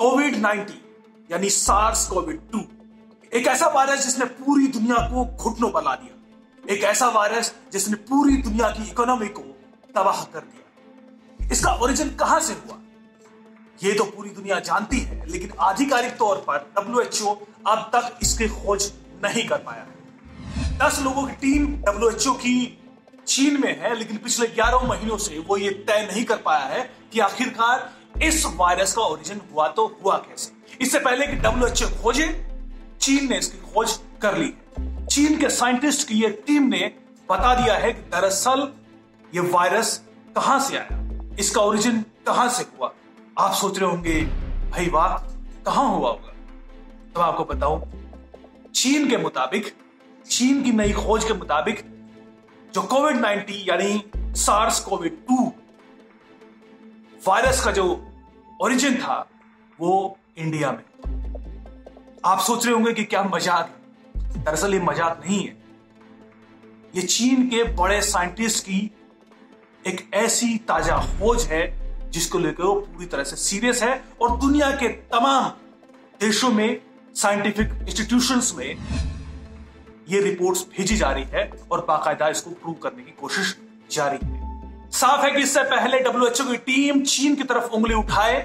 Covid 19 यानी SARS Covid 2 एक ऐसा वायरस जिसने पूरी दुनिया को घुटनों पर ला दिया। एक ऐसा वायरस जिसने पूरी दुनिया की इकोनॉमी को तबाह कर दिया। इसका ओरिजिन कहाँ से हुआ? ये तो पूरी दुनिया जानती है, लेकिन आधिकारिक तौर पर WHO अब तक इसकी खोज नहीं कर पाया है। दस लोगों की टीम WHO की चीन में है, लेकिन पिछले 11 महीनों से वो ये तय नहीं कर पाया है कि आखिरकार इस वायरस का ओरिजिन हुआ तो हुआ कैसे? इससे पहले कि डब्ल्यूएचओ खोजे, चीन ने इसकी खोज कर ली। चीन के साइंटिस्ट की ये टीम ने बता दिया है कि दरअसल ये वायरस कहाँ से आया? इसका ओरिजिन कहाँ से हुआ? आप सोच रहे होंगे, भाई वाह, कहाँ हुआ होगा? तो आपको बताऊँ, चीन के मुताबिक, चीन की नई खोज के मुताबिक, जो कोविड 19 यानी सार्स कोविड 2 वायरस का जो ओरिजिन था वो इंडिया में। आप सोच रहे होंगे कि क्या मज़ाक है। दरअसल ये मज़ाक नहीं है। ये चीन के बड़े साइंटिस्ट की एक ऐसी ताज़ा खोज है, जिसको लेकर वो पूरी तरह से सीरियस है और दुनिया के तमाम देशों में साइंटिफिक इंस्टीट्यूशंस में ये रिपोर्ट्स भेजी जा रही है और बाकायदा इसको प्रूव करने की कोशिश जारी है। साफ़ है कि इससे पहले डब्ल्यूएचओ की टीम चीन की तरफ़ उंगली उठाए,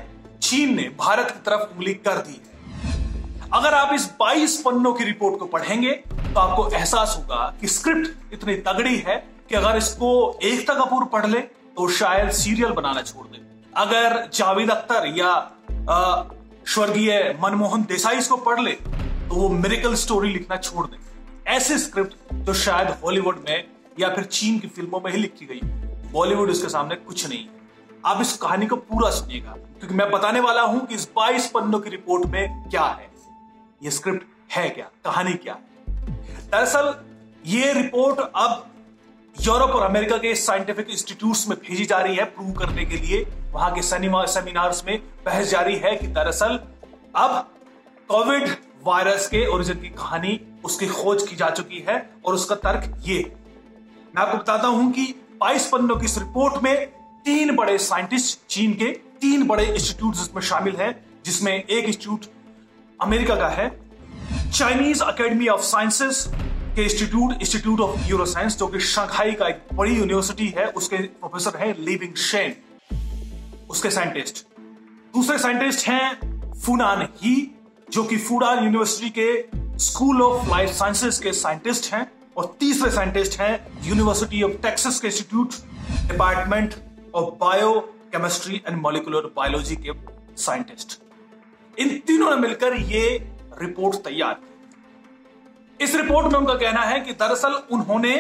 चीन ने भारत की तरफ़ उंगली कर दी है। अगर आप इस 22 पन्नों की रिपोर्ट को पढ़ेंगे तो आपको एहसास होगा कि स्क्रिप्ट इतनी तगड़ी है कि अगर इसको एकता कपूर पढ़ ले तो शायद सीरियल बनाना छोड़ दे। अगर जावेद अख्तर या स्वर्गीय मनमोहन देसाई इसको पढ़ ले तो वो मेरिकल स्टोरी लिखना छोड़ दे। ऐसे स्क्रिप्ट जो शायद हॉलीवुड में या फिर चीन की फ़िल्मों में ही लिखी गई बॉलीवुड इसके सामने कुछ नहीं। आप इस कहानी को पूरा सुनिएगा, क्योंकि मैं बताने वाला हूँ कि इस 22 पन्नों की रिपोर्ट में क्या है। ये स्क्रिप्ट है क्या? कहानी क्या दरअसल, ये रिपोर्ट अब यूरोप और अमेरिका के साइंटिफिक इंस्टीट्यूट्स में भेजी जा रही है प्रूव करने के लिए। वहाँ के सेमिनार्स में बहस जारी है कि दरअसल, अब कोविड वायरस के ओरिजिन की कहानी, उसकी खोज की जा चुकी है और उसका तर्क ये मैं आपको बताता हूँ कि बाईस पन्नों की इस रिपोर्ट में तीन बड़े साइंटिस्ट चीन के तीन बड़े इंस्टीट्यूट इसमें शामिल हैं, जिसमें एक इंस्टीट्यूट अमेरिका का है, चाइनीज़ अकेडमी ऑफ़ साइंसेस के इंस्टीट्यूट इंस्टीट्यूट ऑफ़ यूरोसाइंस जो कि शंघाई का एक बड़ी यूनिवर्सिटी है, उसके प्रोफेसर है लिविंग शेन उसके साइंटिस्ट। दूसरे साइंटिस्ट हैं फुनान ही, जो कि फूडान यूनिवर्सिटी के स्कूल ऑफ़ लाइफ साइंसेस के साइंटिस्ट हैं। और तीसरे साइंटिस्ट हैं यूनिवर्सिटी ऑफ़ टेक्सास के institute department of biochemistry and molecular biology के साइंटिस्ट इन तीनों ने मिलकर ये रिपोर्ट तैयार की। इस रिपोर्ट में उनका कहना है कि दरअसल उन्होंने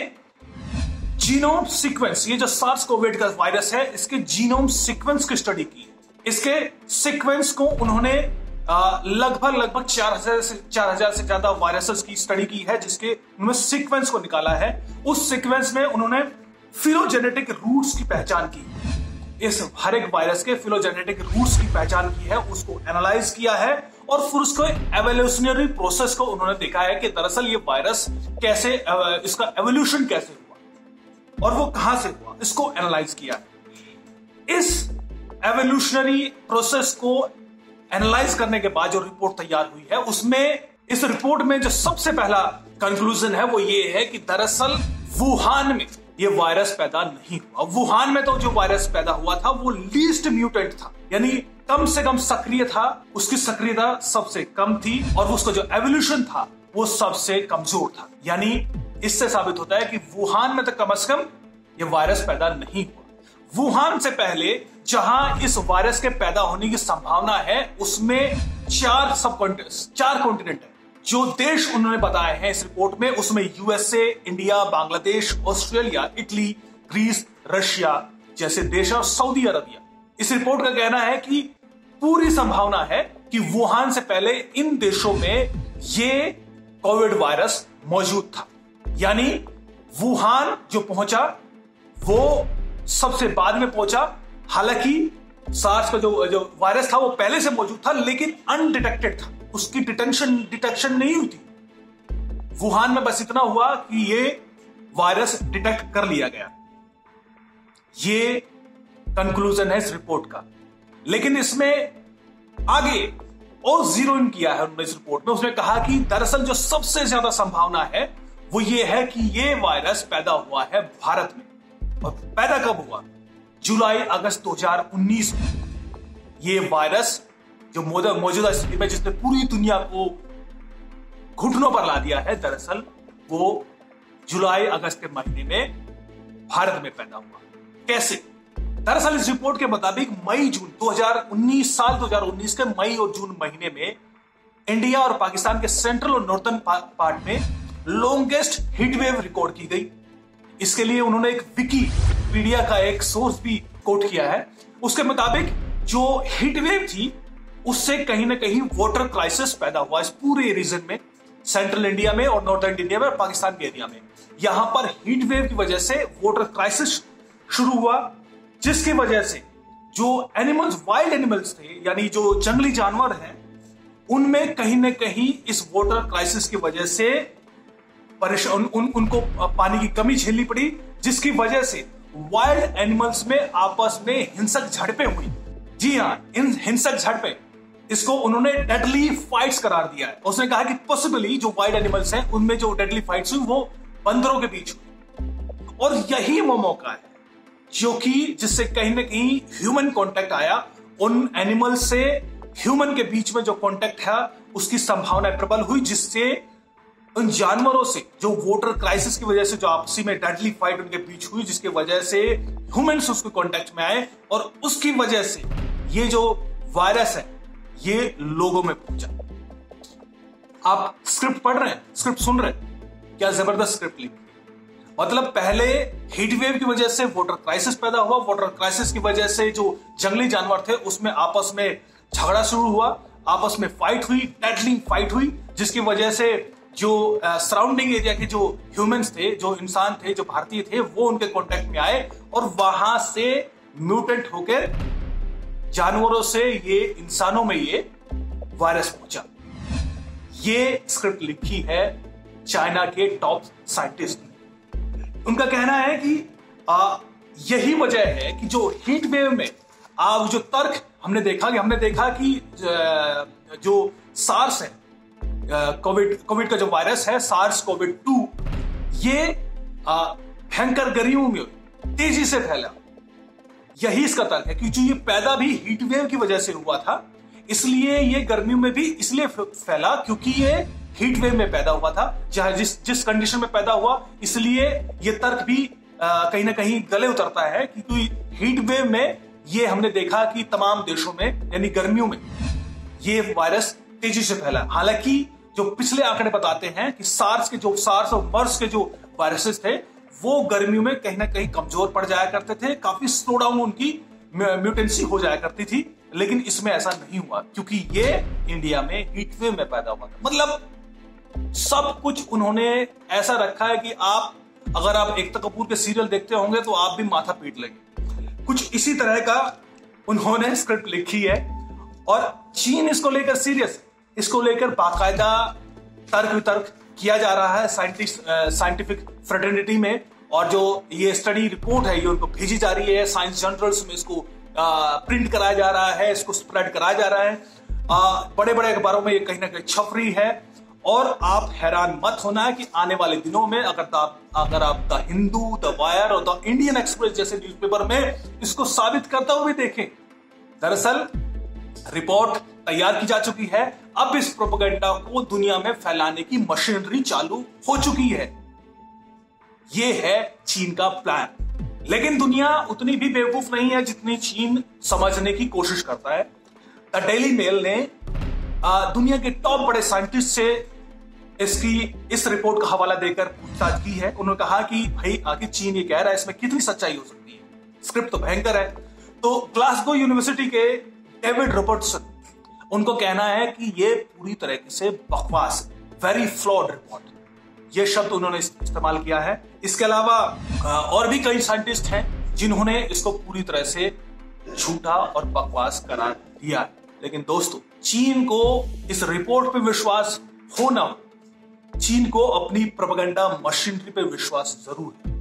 जीनोम सीक्वेंस ये जो सार्स कोविड का वायरस है, इसके जीनोम सीक्वेंस की स्टडी की। इसके सीक्वेंस को उन्होंने लगभग लगभग चार हज़ार से, चार हज़ार से ज़्यादा वायरसेस की स्टडी की है, जिसके उन्होंने सीक्वेंस को निकाला है। उस सीक्वेंस में उन्होंने फिलोजेनेटिक रूट्स की पहचान की। इस हर एक वायरस के फिलोजेनेटिक रूट्स की पहचान की है, उसको एनालाइज किया है, और फिर उसको एवोल्यूशनरी प्रोसेस को उन्होंने देखा है कि दरअसल ये वायरस कैसे इसका एवोल्यूशन कैसे हुआ, और वो कहाँ से हुआ, इसको एनालाइज किया इस एवोल्यूशनरी प्रोसेस को एनालाइज करने के बाद जो रिपोर्ट तैयार हुई है, उसमें इस रिपोर्ट में जो सबसे पहला कंक्लूजन है, वो ये है कि दरअसल वुहान में ये वायरस पैदा नहीं हुआ। वुहान में तो जो वायरस पैदा हुआ था, वो लीस्ट म्यूटेंट था। यानी कम से कम सक्रिय था, उसकी सक्रियता सबसे कम थी और उसका जो एवोल्यूशन था, वो सबसे कमज़ोर था। यानी इससे साबित होता है कि वुहान में तो कम से कम ये वायरस पैदा नहीं हुआ। वुहान से पहले जहाँ इस वायरस के पैदा होने की संभावना है, उसमें चार सब चार कॉन्टिनेंट है। जो देश उन्होंने बताए हैं इस रिपोर्ट में, उसमें USA India Bangladesh Australia Italy Greece Russia जैसे देश और सऊदी अरबिया इस रिपोर्ट का कहना है कि पूरी संभावना है कि वुहान से पहले इन देशों में ये कोविड वायरस मौजूद था। यानी वुहान जो पहुँचा, वो सबसे बाद में पहुँचा हालाँकि सार्स का जो जो वायरस था वो पहले से मौजूद था, लेकिन अनडिटेक्टेड था। उसकी डिटेंशन डिटेक्शन नहीं हुई थी। वुहान में बस इतना हुआ कि ये वायरस डिटेक्ट कर लिया गया। ये कंक्लूजन है इस रिपोर्ट का। लेकिन इसमें आगे और ज़ीरो इन किया है उन्होंने इस रिपोर्ट में। उसने कहा कि दरअसल जो सबसे ज़्यादा संभावना है, वो ये है कि ये वायरस पैदा हुआ है भारत में। और पैदा कब हुआ? जुलाई, अगस्त 2019 में ये वायरस जो मौजूदा स्थिति में जिसने पूरी दुनिया को घुटनों पर ला दिया है, दरअसल वो जुलाई, अगस्त के महीने में भारत में पैदा हुआ। कैसे? दरअसल इस रिपोर्ट के मुताबिक मई, जून 2019 साल 2019 के मई और जून महीने में इंडिया और पाकिस्तान के सेंट्रल और नॉर्थन पार्ट में लॉन्गेस्ट हीट वेव रिकॉर्ड की गई। इसके लिए उन्होंने एक विकी पीडिया का एक सोर्स भी कोट किया है। उसके मुताबिक जो हीट वेव थी, उससे कहीं ना कहीं वाटर क्राइसिस पैदा हुआ इस पूरे रीजन में सेंट्रल इंडिया में और नॉर्थन इंडिया में और पाकिस्तान के एरिया में। यहाँ पर हीट वेव की वजह से वाटर क्राइसिस शुरू हुआ, जिसकी वजह से जो एनिमल्स वाइल्ड एनिमल्स थे, यानी जो जंगली जानवर हैं, उनमें कहीं ना कहीं इस वाटर क्राइसिस की वजह से परेशान उन, उन, उनको पानी की कमी झेलनी पड़ी जिसकी वजह से वाइल्ड एनिमल्स में आपस में हिंसक झड़पें हुई। जी हाँ इन हिंसक झड़पें। इसको उन्होंने डेडली फाइट्स करार दिया है। उसने कहा कि पॉसिबली जो वाइल्ड एनिमल्स हैं उनमें जो डेडली फाइट्स हुई वो बंदरों के बीच हुई। और यही वो मौका है जो कि जिससे कहीं ना कहीं ह्यूमन कांटेक्ट आया। उन एनिमल से ह्यूमन के बीच में जो कांटेक्ट है उसकी संभावना प्रबल हुई जिससे उन जानवरों से, जो वोटर क्राइसिस की वजह से, जो आपसी में डेडली फाइट उनके बीच हुई, जिसकी वजह से ह्यूमंस उसके कांटेक्ट में आए, और उसकी वजह से ये जो वायरस है, ये लोगों में पहुँचा। आप स्क्रिप्ट पढ़ रहे हैं स्क्रिप्ट सुन रहे हैं, क्या ज़बरदस्त स्क्रिप्ट लिखी? मतलब पहले हीट वेव की वजह से वाटर क्राइसिस पैदा हुआ वाटर क्राइसिस की वजह से जो जंगली जानवर थे, उसमें आपस में झगड़ा शुरू हुआ, आपस में फाइट हुई डेडलिंग फाइट हुई, जिसकी वजह से जो सराउंडिंग एरिया के जो ह्यूमंस थे जो इंसान थे जो भारतीय थे वो उनके कांटेक्ट में आए और वहाँ से म्यूटेंट होकर जानवरों से ये इंसानों में ये वायरस पहुँचा। ये स्क्रिप्ट लिखी है चाइना के टॉप साइंटिस्ट ने। उनका कहना है कि आ, यही वजह है कि जो हीट वेव में आप जो तर्क हमने देखा कि हमने देखा कि जो सार्स है कोविड कोविड का जो वायरस है सार्स कोविड टू ये भयंकर गर्मियों में तेज़ी से फैला। यही इसका तर्क है, क्योंकि ये पैदा भी हीट वेव की वजह से हुआ था, इसलिए ये गर्मियों में भी इसलिए फैला क्योंकि ये हीट वेव में पैदा हुआ था। चाहे जिस जिस कंडीशन में पैदा हुआ, इसलिए ये तर्क भी कहीं ना कहीं गले उतरता है क्योंकि हीट वेव में ये हमने देखा कि तमाम देशों में, यानी गर्मियों में, ये वायरस तेज़ी से फैला। हालाँकि जो पिछले आंकड़े बताते हैं कि सार्स के जो सार्स और मर्स के जो वायरसेस थे, वो गर्मियों में कहीं ना कहीं कमज़ोर पड़ जाया करते थे, काफ़ी स्लो डाउन उनकी म्यूटेंसी हो जाया करती थी, लेकिन इसमें ऐसा नहीं हुआ, क्योंकि ये इंडिया में हीट वेव में पैदा हुआ था। मतलब सब कुछ उन्होंने ऐसा रखा है कि आप, अगर आप एकता कपूर के सीरियल देखते होंगे तो आप भी माथा पीट लेंगे। कुछ इसी तरह का उन्होंने स्क्रिप्ट लिखी है, और चीन इसको लेकर सीरियस इसको लेकर बाकायदा तर्क वितर्क किया जा रहा है साइंटिस्ट साइंटिफिक फ्रेटर्निटी में। और जो ये स्टडी रिपोर्ट है, ये उनको भेजी जा रही है। साइंस जर्नल्स में इसको प्रिंट कराया जा रहा है, इसको स्प्रेड कराया जा रहा है। बड़े बड़े अखबारों में ये कहीं ना कहीं छप रही है। और आप हैरान मत होना है कि आने वाले दिनों में अगर आप अगर आप द हिंदू, द वायर और द इंडियन एक्सप्रेस जैसे न्यूज़पेपर में इसको साबित करता हुए देखें। दरअसल रिपोर्ट तैयार की जा चुकी है। अब इस प्रोपोगंडा को दुनिया में फैलाने की मशीनरी चालू हो चुकी है। यह है चीन का प्लान लेकिन दुनिया उतनी भी बेवकूफ़ नहीं है जितनी चीन समझने की कोशिश करता है। द डेली मेल ने दुनिया के टॉप बड़े साइंटिस्ट से इसकी, इस रिपोर्ट का हवाला देकर पूछताछ की है। उन्होंने कहा कि, भाई आखिर चीन ये कह रहा है, इसमें कितनी सच्चाई हो सकती है? स्क्रिप्ट तो भयंकर है। तो ग्लासगो यूनिवर्सिटी के डेविड रॉबर्टसन उनको कहना है कि ये पूरी तरह से बकवास वेरी फ्लॉड रिपोर्ट ये शब्द उन्होंने इस्तेमाल किया है। इसके अलावा और भी कई साइंटिस्ट हैं जिन्होंने इसको पूरी तरह से झूठा और बकवास करार दिया लेकिन दोस्तों, चीन को इस रिपोर्ट पे विश्वास हो ना हो चीन को अपनी प्रोपेगेंडा मशीनरी पे विश्वास ज़रूर है।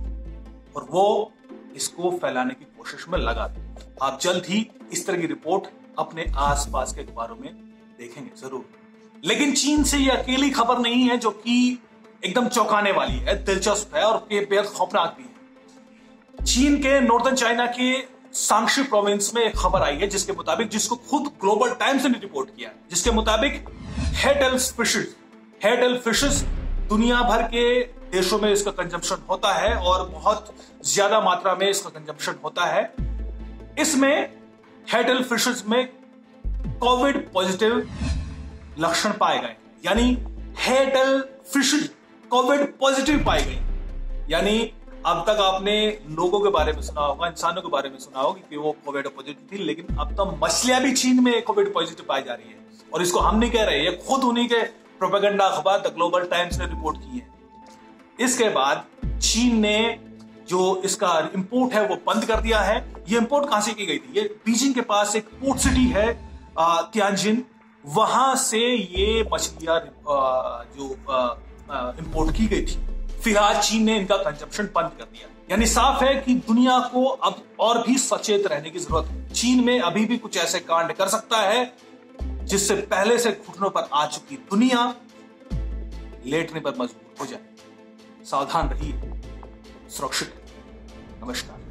और वो इसको फैलाने की कोशिश में लगा आप जल्द ही इस तरह की रिपोर्ट अपने आसपास के अखबारों में देखेंगे, ज़रूर। लेकिन चीन से ये अकेली खबर नहीं है जो कि एकदम चौंकाने वाली है, दिलचस्प है और बेहद खौफनाक भी है। चीन के नॉर्दर्न चाइना के सांक्षी प्रोविंस में एक खबर आई है जिसके मुताबिक, जिसको खुद ग्लोबल टाइम्स ने रिपोर्ट किया है, जिसके मुताबिक हेडल फिशेज हेडल फिशेज दुनिया भर के देशों में इसका कंजम्पशन होता है और बहुत ज़्यादा मात्रा में इसका कंजम्पशन होता है। इसमें हेडल फिशेज में कोविड पॉजिटिव लक्षण पाए गए। यानी हेडल फिशेज कोविड पॉजिटिव पाई गई यानी अब तक आपने लोगों के बारे में सुना होगा, इंसानों के बारे में सुना होगा कि वो कोविड पॉजिटिव थी, लेकिन अब तो मछलियाँ भी चीन में कोविड पॉजिटिव पाई जा रही है। और इसको हम नहीं कह रहे, ये खुद उन्हीं के प्रोपेगेंडा अखबार द ग्लोबल टाइम्स ने रिपोर्ट की है। इसके बाद चीन ने जो इसका इंपोर्ट है, वो बंद कर दिया है। ये इंपोर्ट कहाँ से की गई थी? ये बीजिंग के पास एक पोर्ट सिटी है त्यानजिन वहाँ से ये मछलियाँ जो इंपोर्ट की गई थी। फ़िलहाल चीन ने इनका कंजप्शन बंद कर दिया। यानी साफ़ है कि दुनिया को अब और भी सचेत रहने की ज़रूरत है। चीन में अभी भी कुछ ऐसे कांड कर सकता है, जिससे पहले से घुटनों पर आ चुकी दुनिया लेटने पर मजबूर हो जाए। सावधान रहिए। सुरक्षित। नमस्कार।